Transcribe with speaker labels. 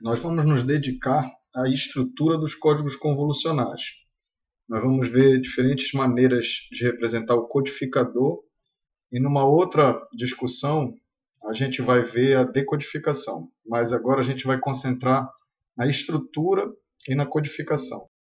Speaker 1: nós vamos nos dedicar à estrutura dos códigos convolucionais. Nós vamos ver diferentes maneiras de representar o codificador e numa outra discussão a gente vai ver a decodificação, mas agora a gente vai concentrar na estrutura e na codificação.